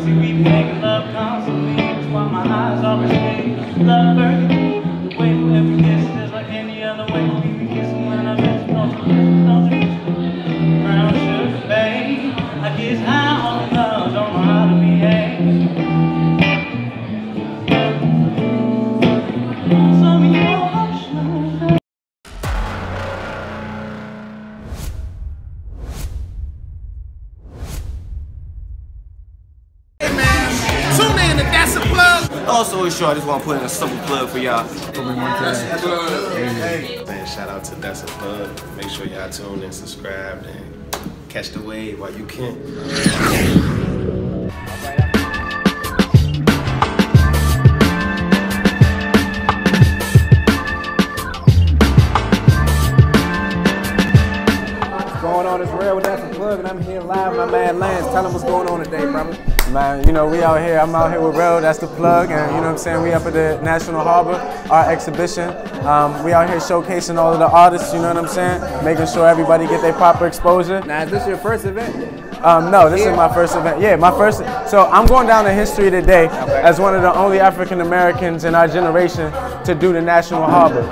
See, we making love constantly. That's why my eyes always stay love burgundy. Also, it's short. I just want to put in a simple plug for y'all. Man, shout out to That's a Plug. Make sure y'all tune in, subscribe, and catch the wave while you can. going on? It's real with That's a Plug, and I'm here live with my man Lance. Tell him what's going on today, brother. Man, you know, we out here, I'm out here with Rel, that's the plug, and you know what I'm saying, we up at the National Harbor, our exhibition. Um, we out here showcasing all of the artists, you know what I'm saying, making sure everybody get their proper exposure. Now, is this your first event? Um, no, this is my first event. Yeah, my first. So I'm going down in history today as one of the only African Americans in our generation to do the National Harbor.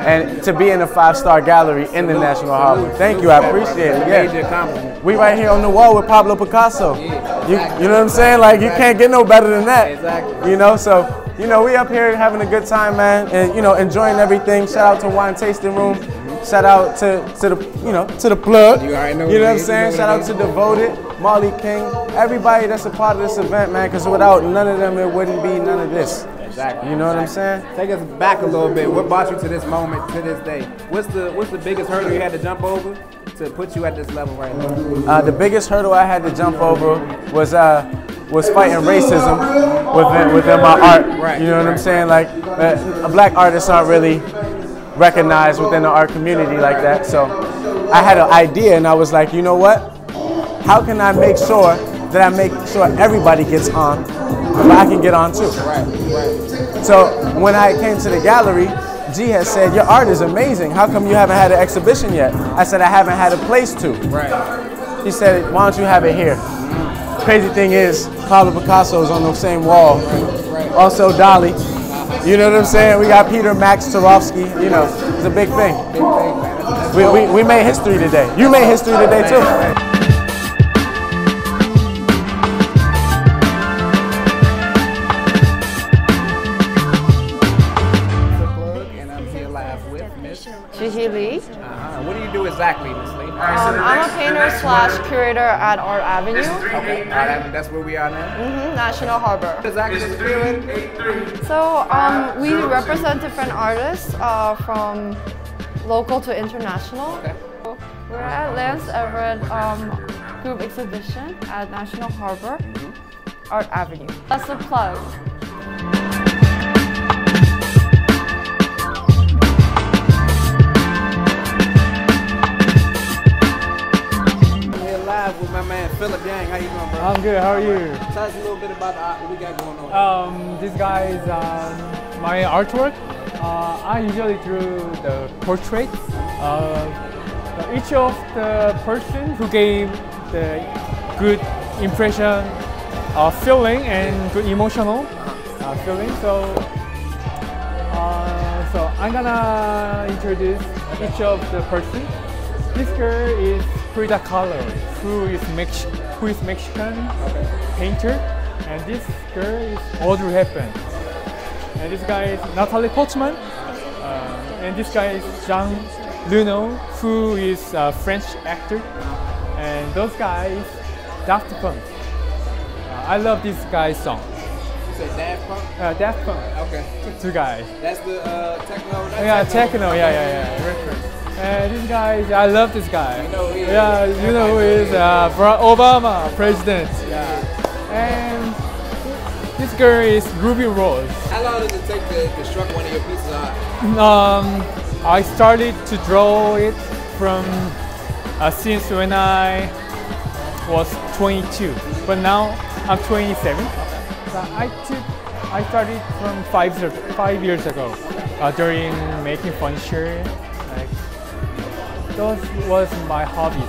And to be in a five-star gallery in the National Harbor. Thank you, I appreciate it. Yeah. We right here on the wall with Pablo Picasso. You, you know what I'm saying? Like you can't get no better than that. Exactly. You know, so you know we up here having a good time, man, and you know enjoying everything. Shout out to Wine Tasting Room. Shout out to, to the you know to the plug. You already know You know what I'm saying? Shout out to Devoted, Molly King, everybody that's a part of this event, man. Because without none of them, it wouldn't be none of this. Exactly. You know what I'm saying? Take us back a little bit. What brought you to this moment, to this day? What's the What's the biggest hurdle you had to jump over to put you at this level right now? Uh, the biggest hurdle I had to jump over was uh, was fighting racism within within my art. Right, You know what I'm saying? Like uh, black artists aren't really recognized within the art community like that. So I had an idea, and I was like, you know what? How can I make sure that I make sure everybody gets on, but I can get on too? So when I came to the gallery, G has said, Your art is amazing. How come you haven't had an exhibition yet? I said, I haven't had a place to. Right. He said, Why don't you have it here? Crazy thing is, Pablo Picasso is on the same wall. Also, Dali. You know what I'm saying? We got Peter Max Tarofsky. You know, it's a big thing. Big thing, man. We, we, we made history today. You made history today, too. Exactly, Miss Lee? Um, I'm a painter slash curator at Art Avenue, Okay, all right, that's where we are now. mhm, National Harbor. Exactly is feeling? So um, we represent different artists uh, from local to international. Okay. We're at Lance Everett um, Group Exhibition at National Harbor, Art Avenue. That's the plug. With my man Philip Yang. How you doing, bro? I'm good. How are you? Tell us a little bit about the what we got going on. Um, this guy is um, my artwork. Uh, I usually drew the portraits of each of the person who gave the good impression, uh, feeling and good emotional uh, feeling. So, uh, so I'm gonna introduce each of the person. This girl is Frida Kahlo, who is Mex- who is Mexican painter, and this girl is Audrey Hepburn, and this guy is Natalie Portman, uh, and this guy is Jean Luno, who is a French actor, and those guys Daft Punk. Uh, I love this guy's song. You said Daft Punk? Uh, Daft Punk, Okay. two guys. That's the uh, techno. not Yeah, techno. Yeah, yeah, yeah. Record. And this guy, I love this guy. You know who he is. Yeah, you know who he is uh, Obama, president. Yeah. And this girl is Ruby Rose. How long does it take to construct one of your pieces of art? Um, I started to draw it from uh, since when I was 22, but now I'm 27. So I took, I started from five years, five years ago uh, during making furniture. Those was my hobbies.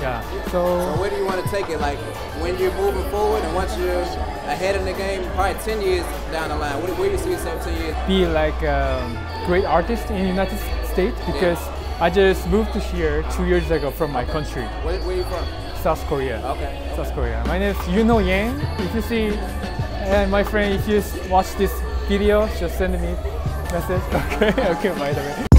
Yeah. So So where do you want to take it? Like when you're moving forward and once you're ahead in the game, probably 10 years down the line? Where, where do you see yourself 10 years? Be like a great artist in the United States because I just moved to here two years ago from my country, Where, where you from? South Korea. Okay. South Korea. My name is Yuno Yang. If you see, and my friend, if you watch this video, just send me message. Okay, okay, by the way.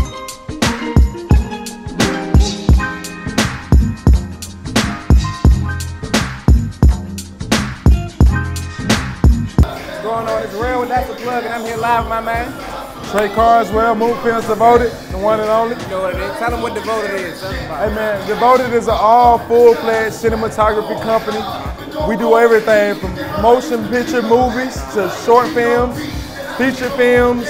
I'm here live with my man. Trey Carswell, Moot Films Devoted, the one and only. You know what it is. Tell them what Devoted is. Tell them about Hey man, Devoted is an all full-fledged cinematography company. We do everything from motion picture movies to short films, feature films,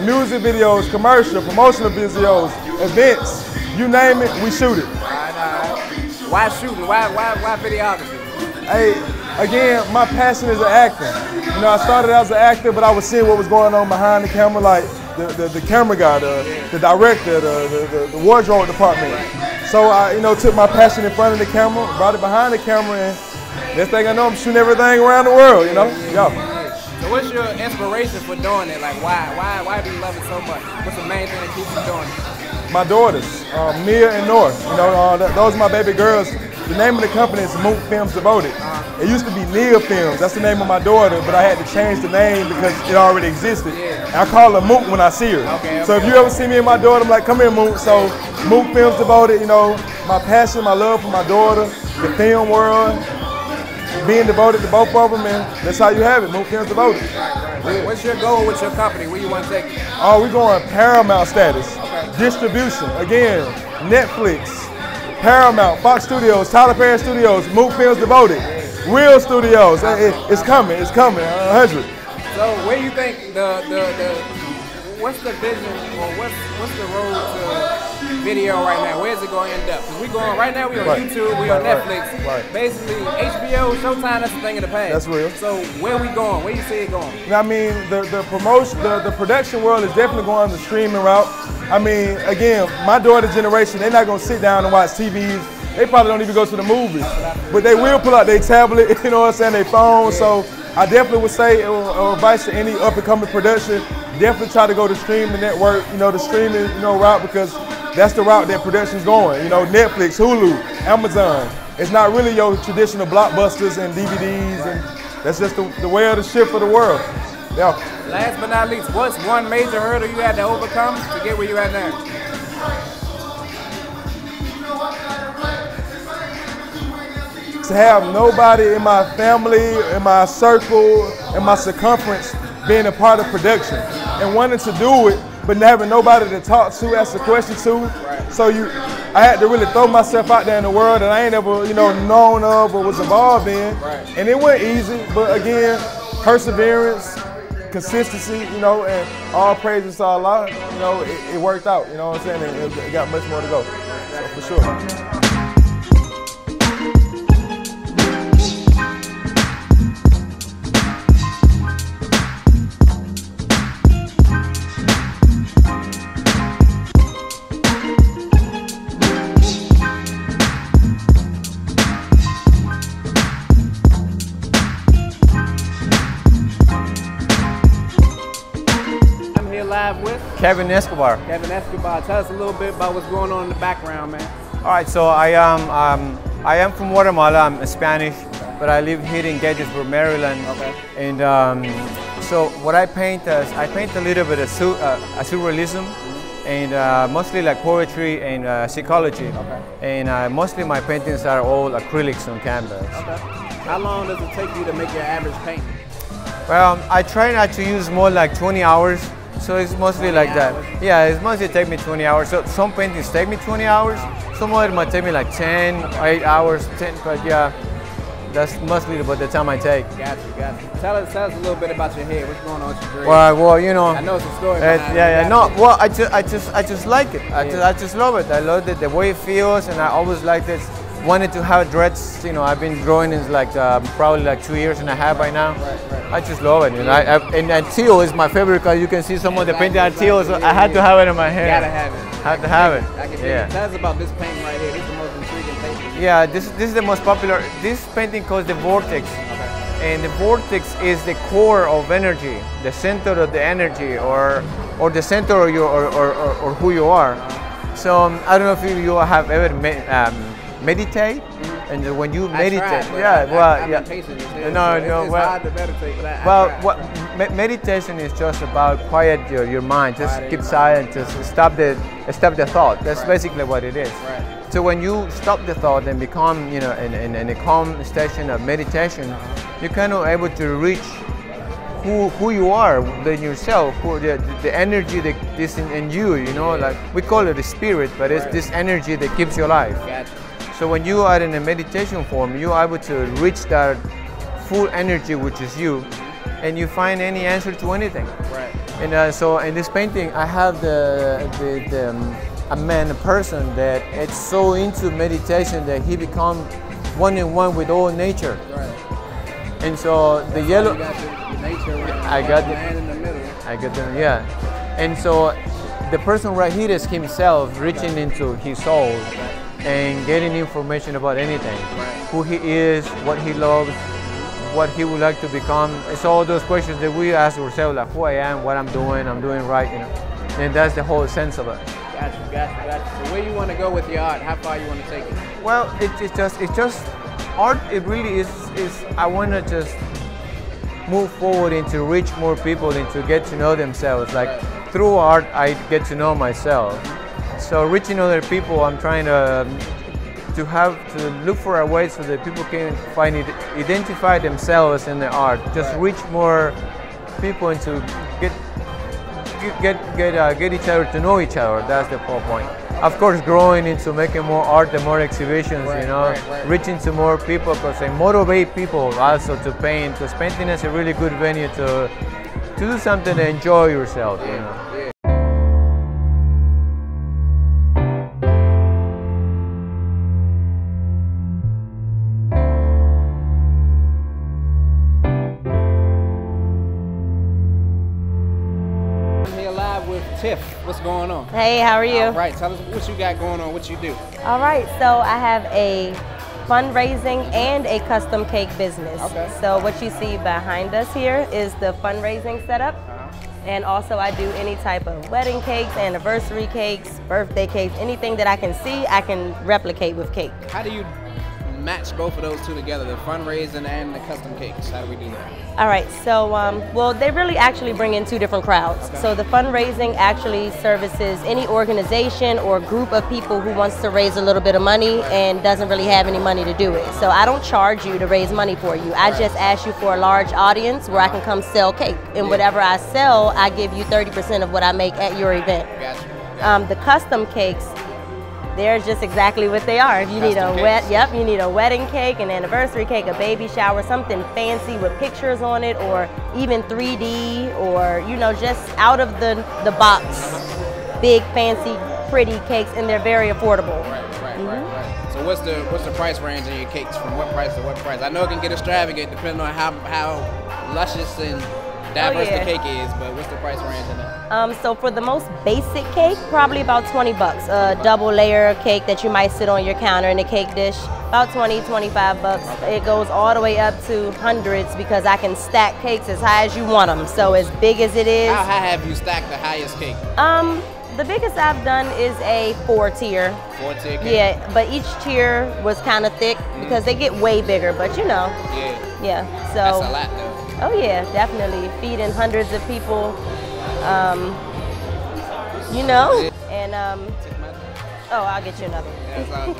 music videos, commercial, promotional videos, events, you name it, we shoot it. All right, all right. Why shooting? Why, why, why videography? Hey, again, my passion is an actor. You know, I started as an actor, but I was seeing what was going on behind the camera, like the, the, the camera guy, the, the director, the, the, the, wardrobe department. So I, you know, took my passion in front of the camera, brought it behind the camera, and next thing I know, I'm shooting everything around the world, you know? Yeah. So what's your inspiration for doing it? Like why, why, why do you love it so much? What's the main thing that keeps you doing it? My daughters, uh, Mia and North, you know, uh, th- those are my baby girls. The name of the company is Moot Films Devoted. It used to be Nia Films, that's the name of my daughter, but I had to change the name because it already existed. And I call her Moot when I see her. Okay, So if you ever see me and my daughter, I'm like, come here, Moot. So Moot Films Devoted, you know, my passion, my love for my daughter, the film world, being devoted to both of them, and that's how you have it, Moot Films Devoted. What's your goal with your company? Where you want to take it? Oh, we're going Paramount status. Distribution. Again, Netflix, Paramount, Fox Studios, Tyler Perry Studios, Moot Films Devoted, Real Studios. It- it- it's coming. It's coming. 100. So where do you think the, the, the what's the vision or what's what's the road to video right now? Where's it going to end up? Because we going right now. We on Right. YouTube. We on Right, Netflix. right. Basically, HBO, Showtime. That's the thing of the past. That's real. So where we going? Where you see it going? I mean, the, the promotion, the, the production world is definitely going the streaming route. I mean, again, my daughter generation, they're not gonna sit down and watch TVs. They probably don't even go to the movies, but they will pull out their tablet, you know what I'm saying, their phone. So I definitely would say, or, advice to any up and coming production, definitely try to go to streaming network, you know, the streaming, you know, route because that's the route that production's going. You know, Netflix, Hulu, Amazon. It's not really your traditional blockbusters and DVDs, and that's just the, the way of the ship for the world. Yeah. Last but not least, what's one major hurdle you had to overcome to get where you at now? To have nobody in my family, in my circle, in my circumference being a part of production and wanting to do it, but having nobody to talk to, ask a question to. So you, I had to really throw myself out there in the world that I ain't ever, you know, known of or was involved in. And it wasn't easy, but again, perseverance, consistency, you know, and all praises to Allah, you know, it, it worked out, you know what I'm saying? It, it got much more to go. So for sure. Kevin Escobar. Kevin Escobar. Tell us a little bit about what's going on in the background, man. All right, so I am um, I am from Guatemala. I'm Spanish, but I live here in Gaithersburg, Maryland. Okay. And um, so what I paint is I paint a little bit of sur- uh, surrealism, and uh, mostly like poetry and uh, psychology. Okay. And uh, mostly my paintings are all acrylics on canvas. Okay. How long does it take you to make your average painting? Well, I try not to use more like 20 hours. So it's mostly 20 like hours. that. Yeah, it's mostly take me 20 hours. So some paintings take me 20 hours. Some of it might take me like 10, 8 hours, 10. But yeah, that's mostly about the time I take. Gotcha, gotcha. Tell us, tell us a little bit about your hair. What's going on with your dreads? Well, well, you know. I know it's a story it. yeah, yeah. No, got well, I just, I just, I just like it. I, Yeah. just, I just love it. I love it, the way it feels, and I always like it. Wanted to have dreads. You know, I've been growing in like uh, probably like two years and a half by now. I just love it. You know, I, I, and, and teal is my favorite color. You can see some of the painting are teal, so I had to have it in my hair. Gotta have it. Had to have it. I can Yeah. Tell us about this painting right here. This is the most intriguing painting. Yeah, this this is the most popular. This painting called the Vortex, and the vortex is the core of energy, the center of the energy, or or the center of your or, or, or, or who you are. So um, I don't know if you, you have ever me- um, meditate, and when you I meditate, tried, yeah, I- I- well, I've yeah, patient no, so it's- no, it's well, meditate, I- I well, what me- meditation is just about quiet your, your mind, just Quiet keep silent, just stop the stop the thought. That's Right. basically what it is. Right. So when you stop the thought and become, you know, in, in, in a calm station of meditation, uh-huh. you're kind of able to reach who, who you are within yourself, who the, the energy that is in, in you, you know, like we call it the spirit, but it's Right. this energy that keeps you alive. Gotcha. So when you are in a meditation form, you're able to reach that full energy, which is you, and you find any answer to anything. Right. And uh, so in this painting, I have the, the, the um, a man, a person that it's so into meditation that he become one in one with all nature. Right. And so the yellow, You got the, the nature I got the- man in the middle. I got them, yeah. And so the person right here is himself reaching into his soul and getting information about anything. Who he is, what he loves, what he would like to become. It's all those questions that we ask ourselves, like who I am, what I'm doing, I'm doing right, you know. And that's the whole sense of it. Gotcha, gotcha, gotcha. So where you want to go with your art? How far you want to take it? Well, it, it's just it's just art. It really is is I want to just move forward and to reach more people and to get to know themselves. Like through art, I get to know myself. So reaching other people, I'm trying to to have to look for a way so that people can find it, identify themselves in the art. Just reach more people and to get get get uh, get each other to know each other. That's the whole point. Of course, growing into making more art and more exhibitions, Right, you know, right, right. reaching to more people because they motivate people also to paint. Because painting is a really good venue to to do something to enjoy yourself. You know. What's going on? Hey, how are you? All right, tell us what you got going on, what you do. All right, so I have a fundraising and a custom cake business. Okay. So what you see behind us here is the fundraising setup. Uh-huh. And also I do any type of wedding cakes, anniversary cakes, birthday cakes, anything that I can see, I can replicate with cake. How do you match both of those two together, the fundraising and the custom cakes? How do we do that? All right, so um, well, they really actually bring in two different crowds. So the fundraising actually services any organization or group of people who wants to raise a little bit of money and doesn't really have any money to do it. So I don't charge you to raise money for you. I just ask you for a large audience where I can come sell cake. And whatever I sell, I give you 30% of what I make at your event. Gotcha. Um, the custom cakes, they're just exactly what they are. If you need a wet, yep, you need a wedding cake, an anniversary cake, a baby shower, something fancy with pictures on it, or even 3D, or you know, just out of the the box, big, fancy, pretty cakes, and they're very affordable. Right, right, right, mm-hmm. right. So what's the what's the price range in your cakes from what price to what price? I know it can get extravagant depending on how how luscious and oh, diverse yeah. the cake is, but what's the price range in that? Um, so for the most basic cake, probably about 20 bucks. A double layer cake that you might sit on your counter in a cake dish, about 20, 25 bucks. It goes all the way up to hundreds because I can stack cakes as high as you want them. So as big as it is. How high have you stacked the highest cake? Um, the biggest I've done is a four tier. Four tier cake? Yeah, but each tier was kind of thick because they get way bigger. But you know, Yeah. yeah. So That's a lot though. Oh yeah, definitely feeding hundreds of people. Um, you know, and um, oh, I'll get you another.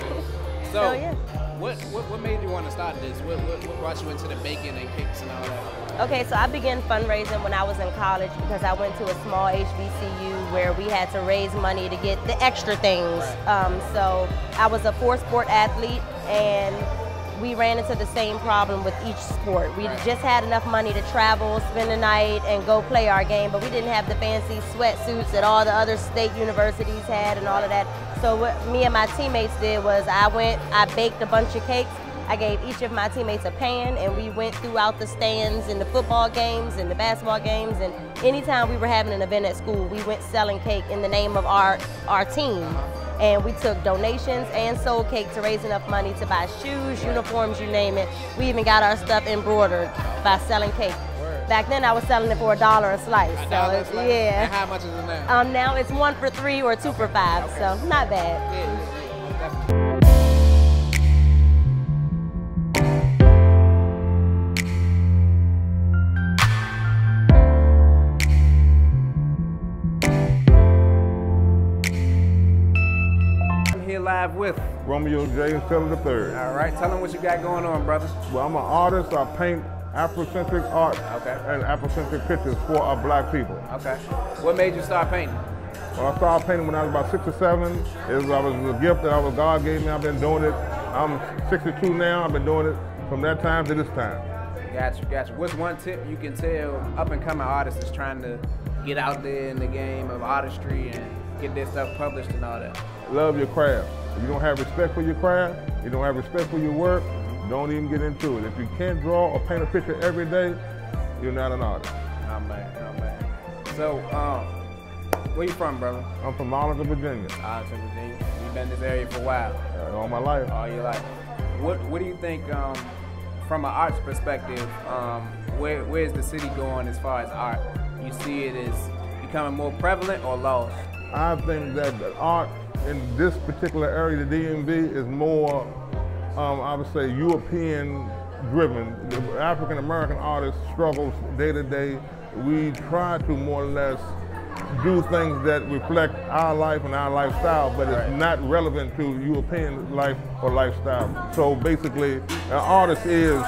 So, So, yeah. what, what what made you want to start this? What, what what brought you into the baking and cakes and all that? Okay, so I began fundraising when I was in college because I went to a small HBCU where we had to raise money to get the extra things. Um, so I was a four sport athlete and we ran into the same problem with each sport. We just had enough money to travel, spend the night, and go play our game, but we didn't have the fancy sweatsuits that all the other state universities had and all of that. So what me and my teammates did was I went, I baked a bunch of cakes, I gave each of my teammates a pan and we went throughout the stands in the football games and the basketball games and anytime we were having an event at school, we went selling cake in the name of our, our team. And we took donations and sold cake to raise enough money to buy shoes, uniforms, you name it. We even got our stuff embroidered by selling cake. Back then, I was selling it for a dollar a slice. A so dollar a slice. yeah. And how much is it now? Um, now it's one for three or two for five, so not bad. I'm here live with. Romeo J. Taylor III. All right, tell them what you got going on, brother. Well, I'm an artist. I paint Afrocentric art Okay. and Afrocentric pictures for our black people. Okay. What made you start painting? Well, I started painting when I was about six or seven. It was, I was a gift that I was, God gave me. I've been doing it. I'm 62 now. I've been doing it from that time to this time. Gotcha, gotcha. What's one tip you can tell up and coming artists is trying to get out there in the game of artistry and get their stuff published and all that? Love your craft. If you don't have respect for your craft, you don't have respect for your work, don't even get into it. If you can't draw or paint a picture every day, you're not an artist. Man, oh man. So, um, where you from, brother? I'm from Arlington, Virginia. Arlington, Virginia. You've been in this area for a while. Uh, all my life. All your life. What What do you think, um, from an arts perspective, um, where where's the city going as far as art? You see it as becoming more prevalent or lost? I think that the art in this particular area, the DMV, is more, um, I would say, European driven. The African American artist struggles day to day. We try to more or less do things that reflect our life and our lifestyle, but it's not relevant to European life or lifestyle. So basically, an artist is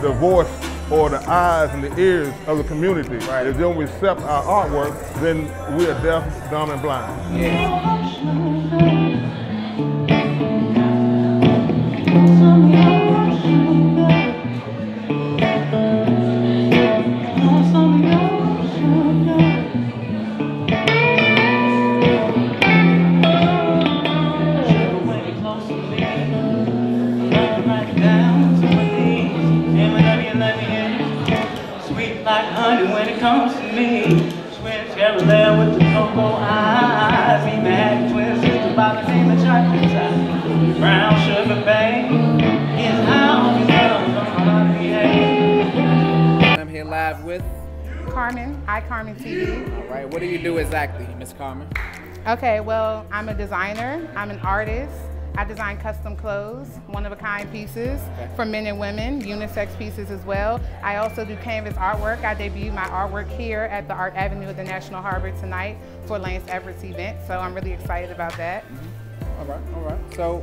the voice or the eyes and the ears of the community. If they don't accept our artwork, then we are deaf, dumb, and blind. Sweet like honey when it comes to me. Sweet Chevrolet with the cocoa eyes. Me mad twin sister by the name of chocolate Pie. Brown sugar babe is how we love. I'm here live with. Carmen, I Carmen TV. All right, what do you do exactly, Miss Carmen? Okay, well, I'm a designer, I'm an artist. I design custom clothes, one of a kind pieces for men and women, unisex pieces as well. I also do canvas artwork. I debuted my artwork here at the Art Avenue of the National Harbor tonight for Lance Everett's event, so I'm really excited about that. Mm-hmm. All right, all right. So,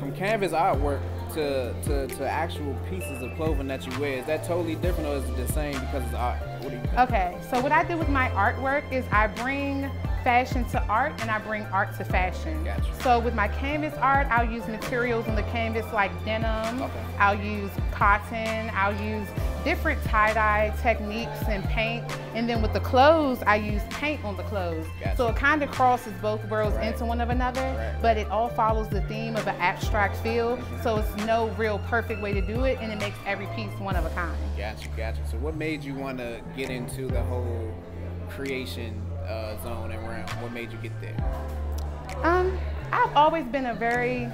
from canvas artwork to, to, to actual pieces of clothing that you wear, is that totally different or is it the same because it's art? What do you think? Okay, so what I do with my artwork is I bring fashion to art and I bring art to fashion. So with my canvas art, I'll use materials on the canvas like denim, okay. I'll use cotton, I'll use different tie-dye techniques and paint. And then with the clothes, I use paint on the clothes. So it kind of crosses both worlds into one of another, but it all follows the theme of an abstract feel. Mm-hmm. So it's no real perfect way to do it and it makes every piece one of a kind. Gotcha, gotcha. So, what made you want to get into the whole creation uh, zone and realm? What made you get there? Um, I've always been a very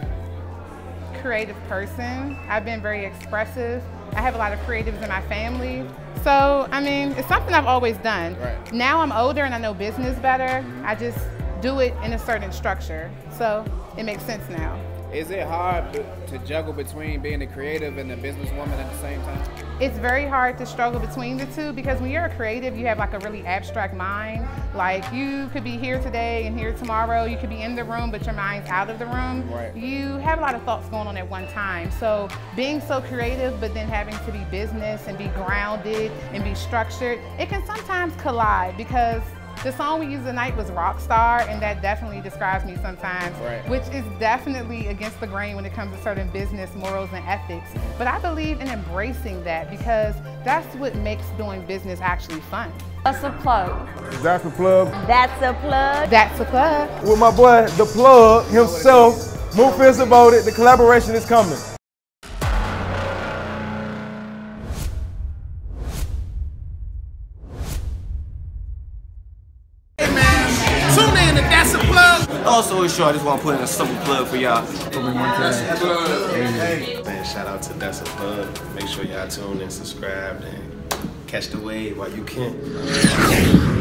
creative person. I've been very expressive. I have a lot of creatives in my family. So, I mean, it's something I've always done. Right. Now I'm older and I know business better. I just do it in a certain structure. So it makes sense now. Is it hard to to juggle between being a creative and a businesswoman at the same time? It's very hard to struggle between the two because when you're a creative, you have like a really abstract mind. Like you could be here today and here tomorrow. You could be in the room, but your mind's out of the room. Right. You have a lot of thoughts going on at one time. So being so creative, but then having to be business and be grounded and be structured, it can sometimes collide because the song we used tonight was Rockstar, and that definitely describes me sometimes, Right. which is definitely against the grain when it comes to certain business morals and ethics. But I believe in embracing that because that's what makes doing business actually fun. That's a plug. That's a plug. That's a plug. That's a plug. With my boy, the plug himself, Move Fierce about it. The collaboration is coming. Long story short, I just want to put in a simple plug for y'all. Man, shout out to That's a Plug. Make sure y'all tune in, subscribe, and catch the wave while you can.